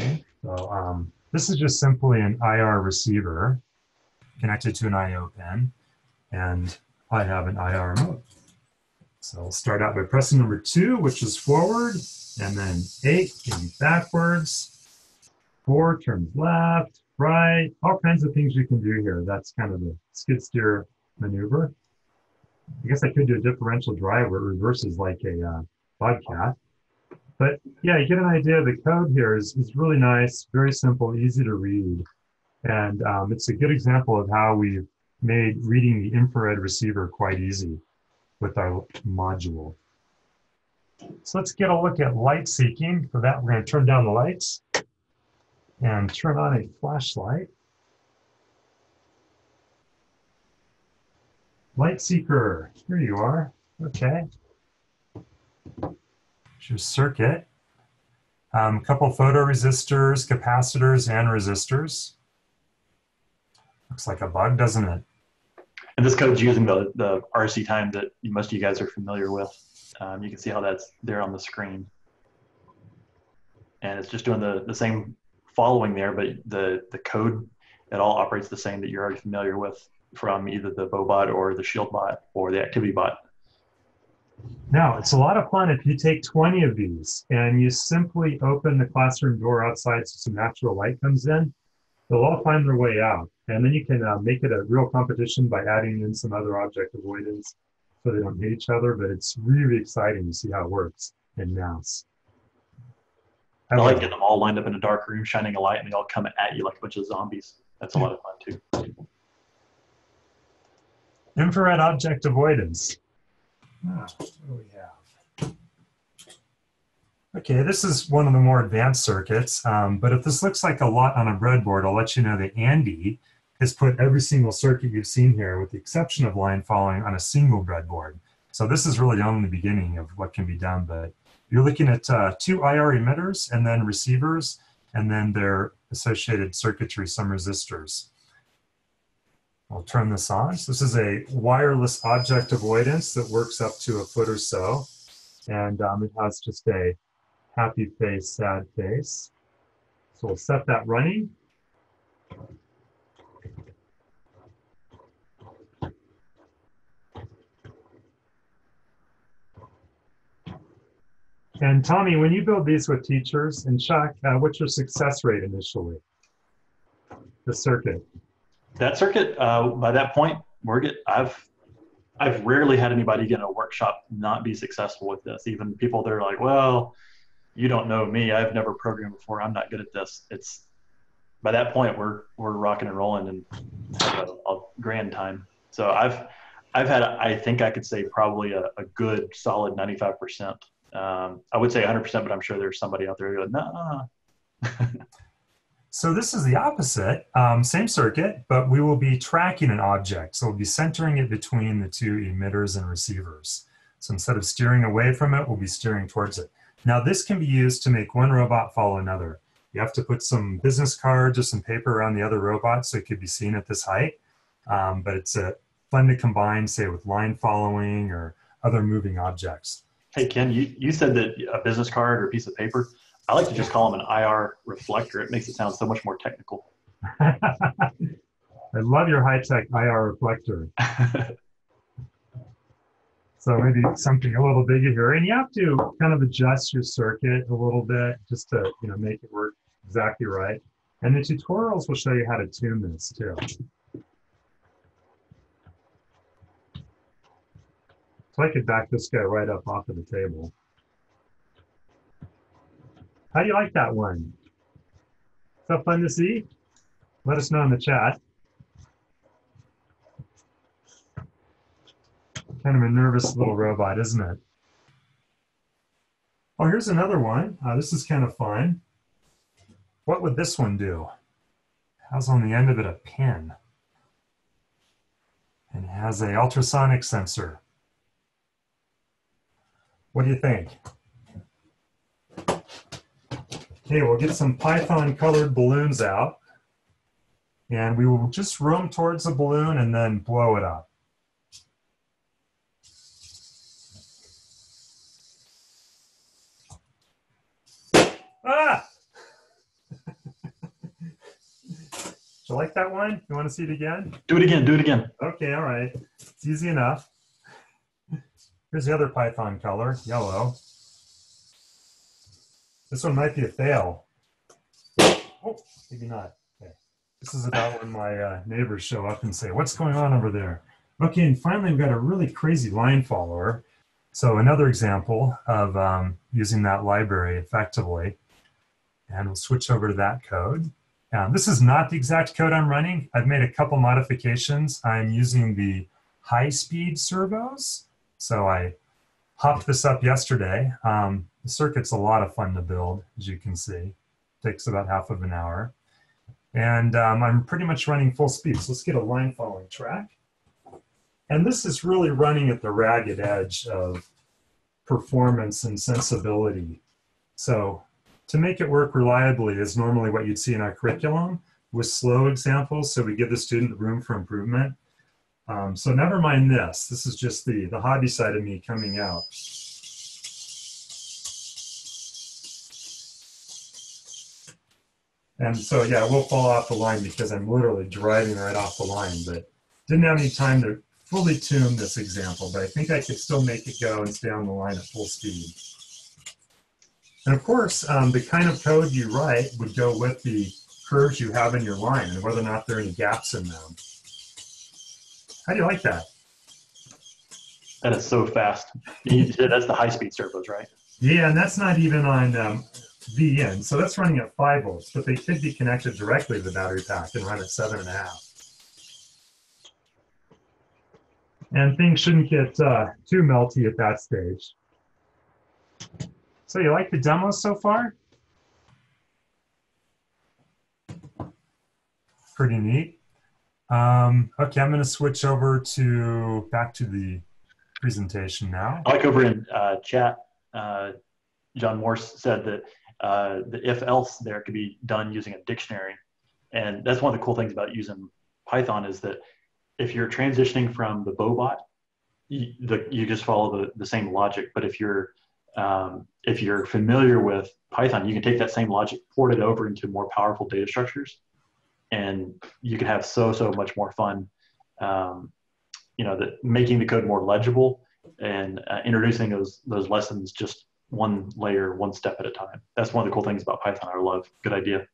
Okay, so um, this is just simply an IR receiver connected to an IO pin, and I have an IR remote. So I'll start out by pressing number two, which is forward, and then eight going backwards, four turns left, right, all kinds of things you can do here. That's kind of the skid steer maneuver. I guess I could do a differential drive where it reverses like a uh, Bobcat. But yeah, you get an idea. The code here is, is really nice, very simple, easy to read. And um, it's a good example of how we've made reading the infrared receiver quite easy with our module. So let's get a look at light seeking. For that, we're going to turn down the lights and turn on a flashlight. Light seeker, here you are. Okay. Your circuit. A um, couple photoresistors, capacitors, and resistors. Looks like a bug, doesn't it? And this code's using the, the RC time that most of you guys are familiar with. Um, you can see how that's there on the screen. and it's just doing the, the same following there, but the, the code, it all operates the same that you're already familiar with from either the Boe-Bot or the ShieldBot or the ActivityBot. Now, it's a lot of fun if you take 20 of these and you simply open the classroom door outside so some natural light comes in, they'll all find their way out. And then you can uh, make it a real competition by adding in some other object avoidance so they don't hit each other. But it's really exciting to see how it works in mass. I like getting them all lined up in a dark room, shining a light, and they all come at you like a bunch of zombies. That's a lot of fun too. Infrared object avoidance. Ah, what do we have? Okay, this is one of the more advanced circuits, um, but if this looks like a lot on a breadboard, I'll let you know that Andy has put every single circuit you've seen here, with the exception of line following, on a single breadboard. So this is really only the beginning of what can be done, but you're looking at uh, two IR emitters and then receivers, and then their associated circuitry, some resistors. I'll turn this on. So this is a wireless object avoidance that works up to a foot or so. And um, it has just a happy face, sad face. So we'll set that running. And Tommy, when you build these with teachers, and Chuck, uh, what's your success rate initially? The circuit. That circuit, uh, by that point, we're get, I've I've rarely had anybody get in a workshop not be successful with this. Even people that are like, well, you don't know me. I've never programmed before. I'm not good at this. It's by that point we're we're rocking and rolling and have a, a grand time. So I've I've had I think I could say probably a, a good solid 95 percent um, I would say 100%, but I'm sure there's somebody out there who goes, nah. so this is the opposite, um, same circuit, but we will be tracking an object. So we'll be centering it between the two emitters and receivers. So instead of steering away from it, we'll be steering towards it. Now this can be used to make one robot follow another. You have to put some business cards or some paper around the other robot so it could be seen at this height. Um, but it's uh, fun to combine, say, with line following or other moving objects. Hey, Ken, you, you said that a business card or a piece of paper. I like to just call them an IR reflector. It makes it sound so much more technical. I love your high tech IR reflector. so maybe something a little bigger here. And you have to kind of adjust your circuit a little bit just to you know make it work exactly right. And the tutorials will show you how to tune this too. So I could back this guy right up off of the table. How do you like that one? Is that fun to see? Let us know in the chat. Kind of a nervous little robot, isn't it? Oh, here's another one. Uh, this is kind of fun. What would this one do? It has on the end of it a pin. And has a ultrasonic sensor. What do you think? Okay, we'll get some Python colored balloons out and we will just roam towards the balloon and then blow it up. Ah! Do you like that one? You want to see it again? Do it again, do it again. Okay, all right. It's easy enough. Here's the other Python color, yellow. This one might be a fail. Oh, maybe not. Okay. This is about when my uh, neighbors show up and say, what's going on over there? Okay, and finally we've got a really crazy line follower. So another example of um, using that library effectively. And we'll switch over to that code. This is not the exact code I'm running. I've made a couple modifications. I'm using the high-speed servos so I hopped this up yesterday. Um, the circuit's a lot of fun to build, as you can see. It takes about half of an hour. And um, I'm pretty much running full speed. So let's get a line following track. And this is really running at the ragged edge of performance and sensibility. So to make it work reliably is normally what you'd see in our curriculum with slow examples. So we give the student room for improvement. Um, so never mind this. This is just the, the hobby side of me coming out. And so, yeah, we'll fall off the line because I'm literally driving right off the line, but didn't have any time to fully tune this example, but I think I could still make it go and stay on the line at full speed. And of course, um, the kind of code you write would go with the curves you have in your line and whether or not there are any gaps in them. How do you like that? That is so fast. That's the high speed servos, right? Yeah, and that's not even on um, VIN. So that's running at five volts, but they could be connected directly to the battery pack and run at seven and a half. And things shouldn't get uh, too melty at that stage. So you like the demo so far? Pretty neat. Um, okay, I'm going to switch over to back to the presentation now. I like over in uh, chat, uh, John Morse said that uh, the if else there could be done using a dictionary. And that's one of the cool things about using Python is that if you're transitioning from the Boe-Bot, you, the, you just follow the, the same logic. But if you're um, if you're familiar with Python, you can take that same logic, port it over into more powerful data structures, and you can have so so much more fun. Um, you know, that making the code more legible and uh, introducing those those lessons just one layer, one step at a time. That's one of the cool things about Python. I love. Good idea.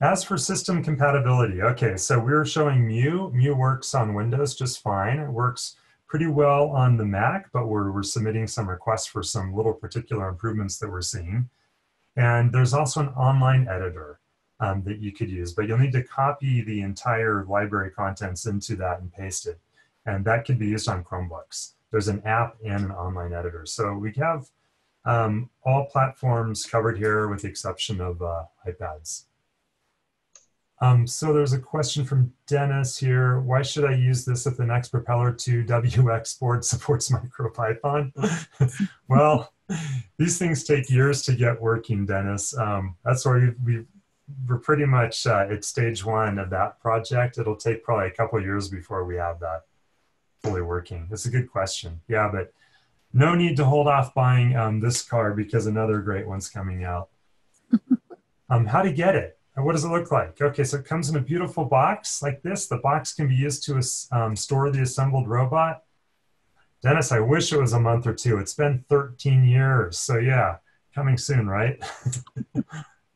As for system compatibility, okay, so we are showing Mu. Mu works on Windows just fine. It works pretty well on the Mac, but we're, we're submitting some requests for some little particular improvements that we're seeing. And there's also an online editor um, that you could use, but you'll need to copy the entire library contents into that and paste it. And that can be used on Chromebooks. There's an app and an online editor. So we have um, all platforms covered here with the exception of uh, iPads. Um, so there's a question from Dennis here. Why should I use this if the next Propeller 2 WX board supports MicroPython? well, these things take years to get working, Dennis. Um, that's why we, are pretty much uh, at stage one of that project. It'll take probably a couple years before we have that fully working. It's a good question. Yeah, but no need to hold off buying um, this car because another great one's coming out. um, how to get it? What does it look like? Okay, so it comes in a beautiful box like this. The box can be used to um, store the assembled robot. Dennis, I wish it was a month or two. It's been 13 years. So yeah, coming soon, right?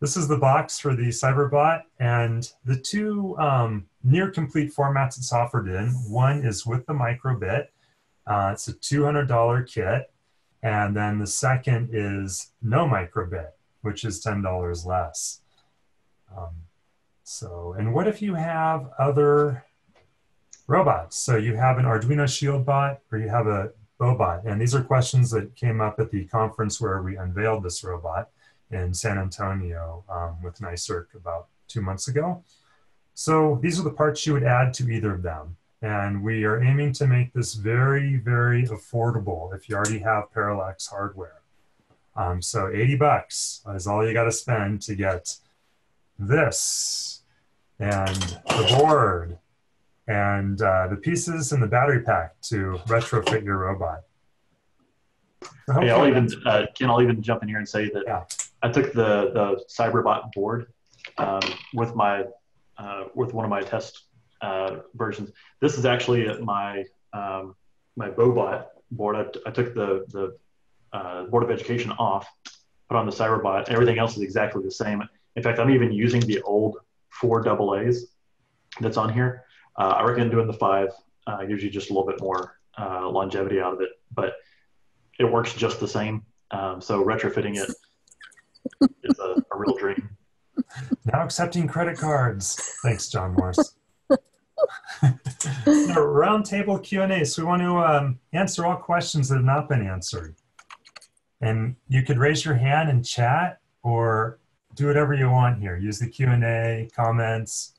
this is the box for the Cyberbot. And the two um, near complete formats it's offered in, one is with the microbit. Uh, it's a $200 kit. And then the second is no microbit, which is $10 less. Um, so, and what if you have other robots? So you have an Arduino Shield bot or you have a Boe-Bot. And these are questions that came up at the conference where we unveiled this robot in San Antonio um, with NICERC about two months ago. So these are the parts you would add to either of them. And we are aiming to make this very, very affordable if you already have Parallax hardware. Um, so 80 bucks is all you got to spend to get this and the board and uh, the pieces and the battery pack to retrofit your robot. So hey, I'll even uh, Ken. I'll even jump in here and say that yeah. I took the the Cyberbot board um, with my uh, with one of my test uh, versions. This is actually my um, my Boe-Bot board. I, I took the the uh, Board of Education off, put on the Cyberbot. Everything else is exactly the same. In fact, I'm even using the old four double A's that's on here. Uh, I recommend doing the five. Uh, gives you just a little bit more uh, longevity out of it, but it works just the same. Um, so retrofitting it is a, a, real dream. Now accepting credit cards. Thanks, John Morse. roundtable Q&A. So we want to um, answer all questions that have not been answered. And you could raise your hand and chat or do whatever you want here. Use the Q&A, comments.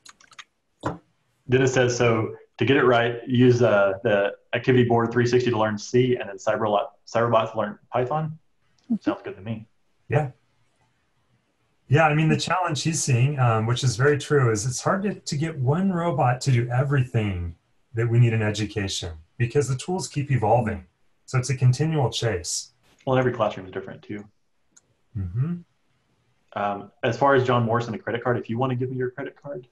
Dennis says, so to get it right, use uh, the activity board 360 to learn C and then Cyberbot, Cyberbot to learn Python. Sounds good to me. Yeah. Yeah, I mean, the challenge he's seeing, um, which is very true, is it's hard to, to get one robot to do everything that we need in education because the tools keep evolving. So it's a continual chase. Well, every classroom is different too. Mm-hmm. Um, as far as John Morrison, the credit card, if you want to give me your credit card,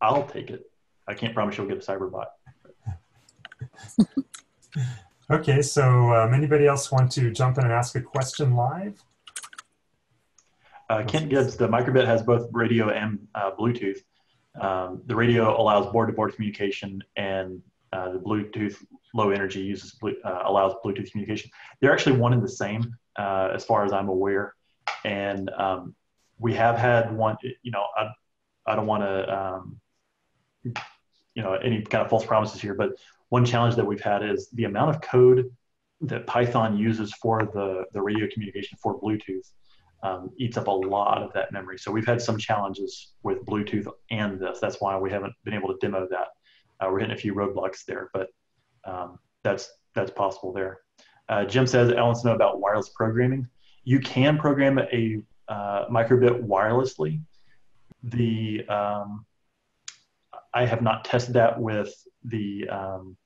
I'll take it. I can't promise you'll get a Cyberbot. okay, so um, anybody else want to jump in and ask a question live? Uh, Kent Gibbs, the microbit has both radio and uh, Bluetooth. Um, the radio allows board-to-board communication, and uh, the Bluetooth low energy uses uh, allows Bluetooth communication. They're actually one and the same, uh, as far as I'm aware. And um, we have had one. You know, I, I don't want to, um, you know, any kind of false promises here, but one challenge that we've had is the amount of code that Python uses for the the radio communication for Bluetooth um, eats up a lot of that memory. So we've had some challenges with Bluetooth and this. That's why we haven't been able to demo that. Uh, we're hitting a few roadblocks there, but um, that's that's possible there. Uh, Jim says, "I want to know about wireless programming. You can program a uh, microbit wirelessly. The um, I have not tested that with the um,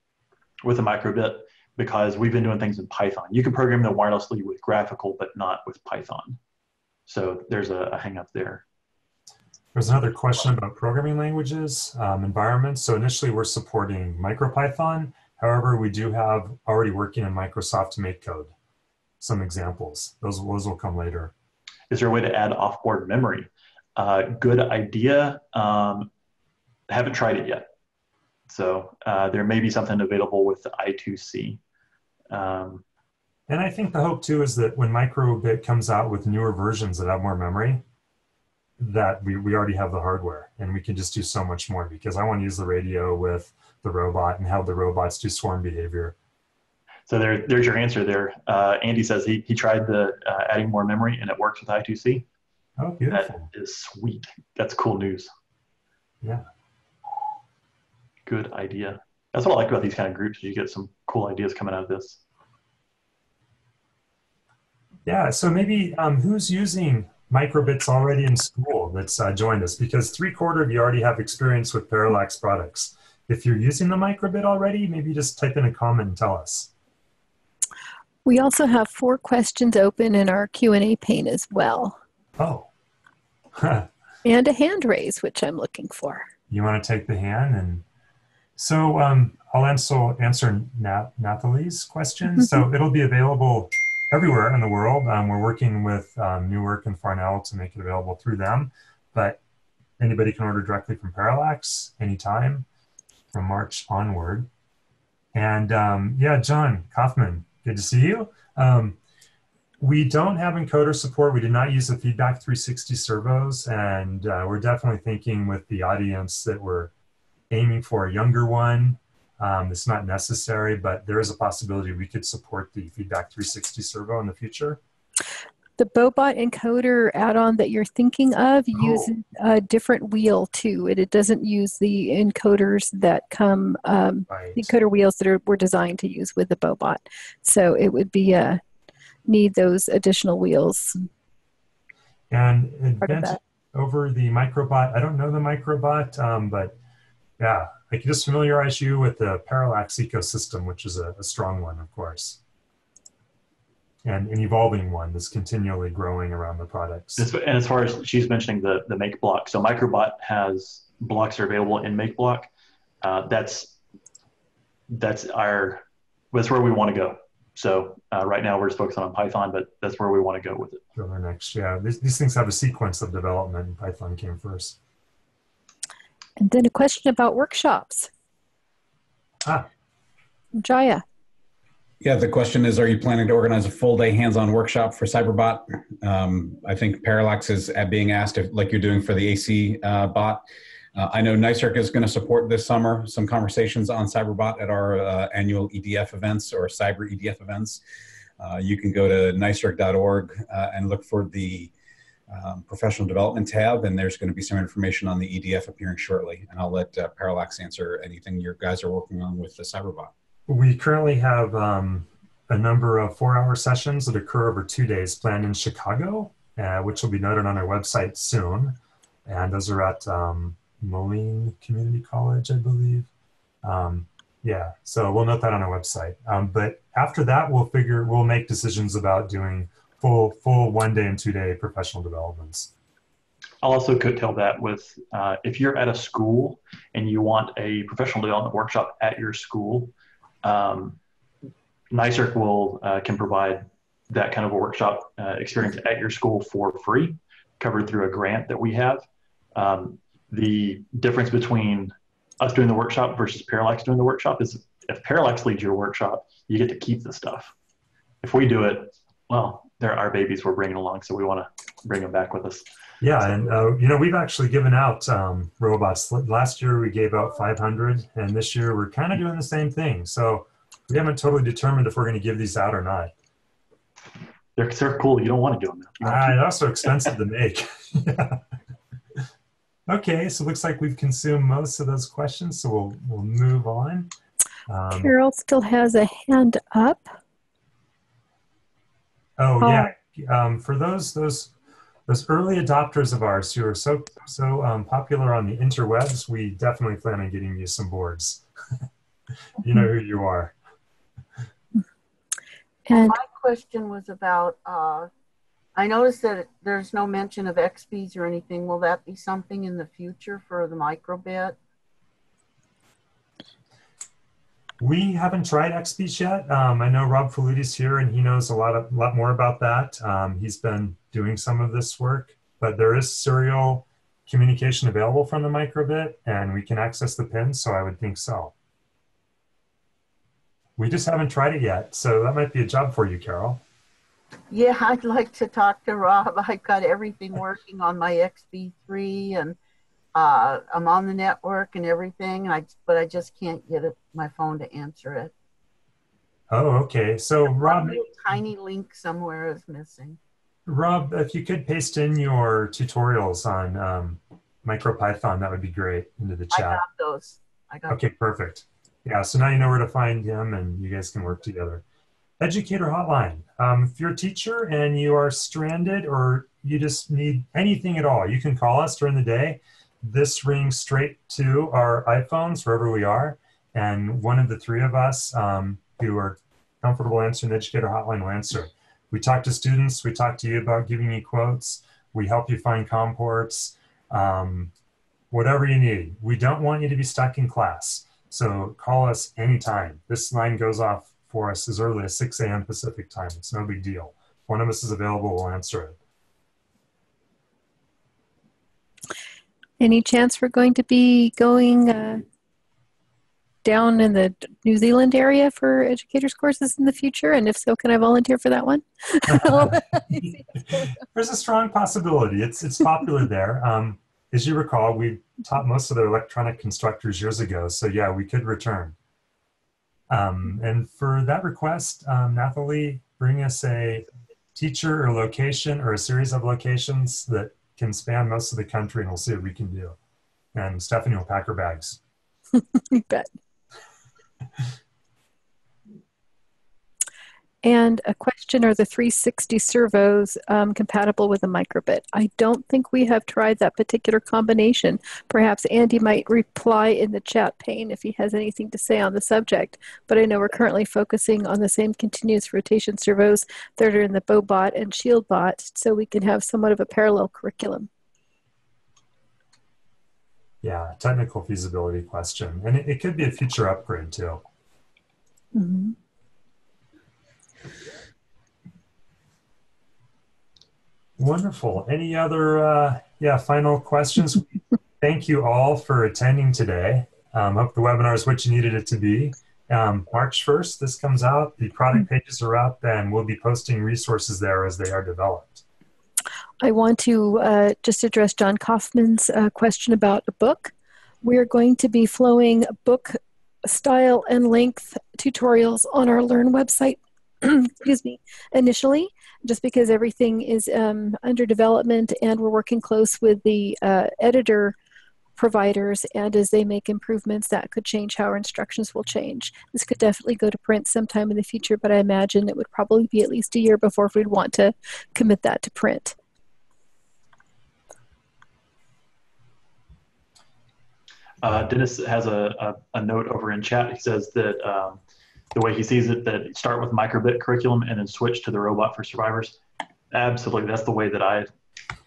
with a microbit because we've been doing things in Python. You can program them wirelessly with graphical, but not with Python. So there's a, a hang up there. There's another question about programming languages, um, environments. So initially we're supporting MicroPython. However, we do have already working in Microsoft to make code. Some examples, those, those will come later. Is there a way to add offboard memory? Uh, good idea. Um, haven't tried it yet. So uh, there may be something available with I2C. Um, and I think the hope too is that when Microbit comes out with newer versions that have more memory, that we, we already have the hardware and we can just do so much more because I want to use the radio with the robot and have the robots do swarm behavior. So there, there's your answer there. Uh, Andy says he, he tried the uh, adding more memory and it works with I2C. Oh, beautiful. That is sweet. That's cool news. Yeah. Good idea. That's what I like about these kind of groups. You get some cool ideas coming out of this. Yeah, so maybe um, who's using microbits already in school that's uh, joined us? Because three quarter of you already have experience with Parallax products. If you're using the microbit already, maybe just type in a comment and tell us. We also have four questions open in our Q&A pane as well. Oh. and a hand raise, which I'm looking for. You want to take the hand and so um, I'll answer answer Nat- Nathalie's question. so it'll be available everywhere in the world. Um, we're working with um, Newark and Farnell to make it available through them, but anybody can order directly from Parallax anytime from March onward. And um, yeah, John Kaufman, good to see you. Um, we don't have encoder support. We did not use the Feedback 360 servos, and uh, we're definitely thinking with the audience that we're aiming for a younger one um, it's not necessary, but there is a possibility we could support the Feedback 360 servo in the future. The Boe-Bot encoder add-on that you're thinking of oh. uses a different wheel too. It, it doesn't use the encoders that come, um, right. encoder wheels that are, were designed to use with the Boe-Bot. So it would be a, uh, need those additional wheels. And advanced over the microbot, I don't know the microbot, um, but yeah, I can just familiarize you with the Parallax ecosystem, which is a, a strong one, of course, and an evolving one that's continually growing around the products. And as far as she's mentioning the, the Make block, so Microbot has blocks are available in Make block. Uh, that's that's our that's where we want to go. So uh, right now we're just focusing on Python, but that's where we want to go with it. Further next, yeah. These, these things have a sequence of development, Python came first. And then a question about workshops. Ah. Jaya. Yeah, the question is, are you planning to organize a full day hands-on workshop for Cyberbot? Um, I think Parallax is being asked if, like you're doing for the AC uh, bot. Uh, I know NICERC is going to support this summer some conversations on Cyberbot at our uh, annual EDF events or Cyber EDF events. Uh, you can go to nicerc.org uh, and look for the um, professional development tab, and there's going to be some information on the EDF appearing shortly. And I'll let uh, Parallax answer anything your guys are working on with the Cyberbot. We currently have um, a number of four-hour sessions that occur over two days planned in Chicago, uh, which will be noted on our website soon. And those are at um, Moline Community College, I believe. Um, yeah, so we'll note that on our website. Um, but after that, we'll figure we'll make decisions about doing full full one day and two day professional developments. I'll also tell that with uh, if you're at a school and you want a professional development workshop at your school, um, NICERC will uh, can provide that kind of a workshop uh, experience at your school for free, covered through a grant that we have. Um, the difference between us doing the workshop versus Parallax doing the workshop is if Parallax leads your workshop, you get to keep the stuff. If we do it, well, they're our babies we're bringing along, so we want to bring them back with us. Yeah, and uh, you know we've actually given out um, robots. Last year we gave out 500, and this year we're kind of doing the same thing. So we haven't totally determined if we're going to give these out or not. They're, they're cool. You don't want to do them. Ah, they're also expensive to make. yeah. Okay, so looks like we've consumed most of those questions, so we'll we'll move on. Um, Carol still has a hand up. Oh, oh. yeah, um, for those those those early adopters of ours who are so so um, popular on the interwebs, we definitely plan on getting you some boards. you know who you are. And my question was about uh, I noticed that there's no mention of XBees or anything. Will that be something in the future for the microbit? We haven't tried XBees yet. Um, I know Rob Faludi's here and he knows a lot, of, lot more about that. Um, he's been doing some of this work, but there is serial communication available from the microbit and we can access the pins, so I would think so. We just haven't tried it yet, so that might be a job for you, Carol. Yeah, I'd like to talk to Rob. I've got everything working on my XBee3 and uh, I'm on the network and everything. I but I just can't get it, my phone to answer it. Oh, okay. So Rob, tiny link somewhere is missing. Rob, if you could paste in your tutorials on um, MicroPython, that would be great into the chat. I got those. I got. Okay, perfect. Yeah, so now you know where to find him, and you guys can work together. Educator Hotline. Um, if you're a teacher and you are stranded or you just need anything at all, you can call us during the day. This rings straight to our iPhones wherever we are. And one of the three of us um, who are comfortable answering the Educator Hotline will answer. We talk to students, we talk to you about giving you quotes, we help you find COM ports, um, whatever you need. We don't want you to be stuck in class. So call us anytime. This line goes off for us as early as 6 a.m. Pacific time. It's no big deal. One of us is available, we'll answer it. Any chance we're going to be going uh, down in the New Zealand area for educators courses in the future? And if so, can I volunteer for that one? There's a strong possibility. It's, it's popular there. Um, as you recall, we taught most of the electronic constructors years ago. So yeah, we could return. Um, and for that request, um, Nathalie, bring us a teacher or location or a series of locations that can span most of the country and we'll see what we can do. And Stephanie will pack her bags. you bet. And a question, are the 360 servos um, compatible with a microbit? I don't think we have tried that particular combination. Perhaps Andy might reply in the chat pane if he has anything to say on the subject. But I know we're currently focusing on the same continuous rotation servos that are in the Boe-Bot and ShieldBot, so we can have somewhat of a parallel curriculum. Yeah, technical feasibility question. And it, it could be a future upgrade too. Mm-hmm. Wonderful. Any other, uh, yeah, final questions? Thank you all for attending today. Um, hope the webinar is what you needed it to be. Um, March 1st, this comes out. The product mm-hmm. pages are up, and we'll be posting resources there as they are developed. I want to uh, just address John Kaufman's uh, question about a book. We're going to be flowing book style and length tutorials on our Learn website excuse me, initially, just because everything is um, under development and we're working close with the uh, editor providers and as they make improvements that could change how our instructions will change. This could definitely go to print sometime in the future but i imagine it would probably be at least a year before if we'd want to commit that to print. Uh, dennis has a, a, a, note over in chat. He says that um, the way he sees it that start with microbit curriculum and then switch to the robot for survivors Absolutely, that's the way that I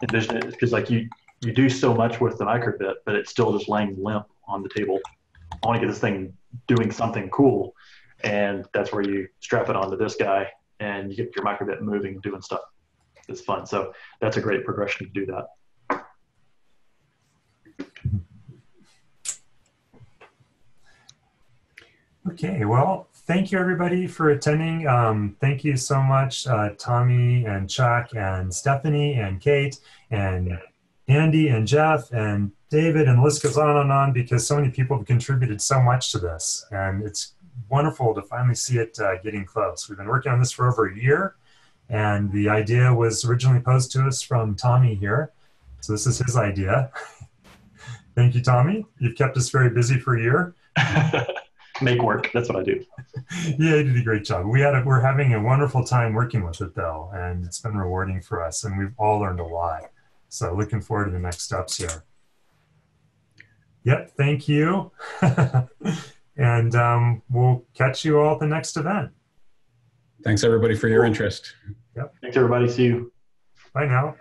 envision it. Because like you, you do so much with the microbit, but it's still just laying limp on the table. I want to get this thing doing something cool, and that's where you strap it onto this guy, and you get your microbit moving, doing stuff. It's fun. So that's a great progression to do that. Okay, well, thank you everybody for attending. Um, thank you so much, uh, Tommy and Chuck and Stephanie and Kate and Andy and Jeff and David and the list goes on and on because so many people have contributed so much to this. And it's wonderful to finally see it uh, getting close. We've been working on this for over a year and the idea was originally posed to us from Tommy here. So this is his idea. Thank you, Tommy. You've kept us very busy for a year. Make work. That's what I do. yeah, you did a great job. We had a, we're having a wonderful time working with it though, and it's been rewarding for us, and we've all learned a lot. So looking forward to the next steps here. Yep, thank you. and um, we'll catch you all at the next event. Thanks everybody for your interest. Yep. Thanks everybody. See you. Bye now.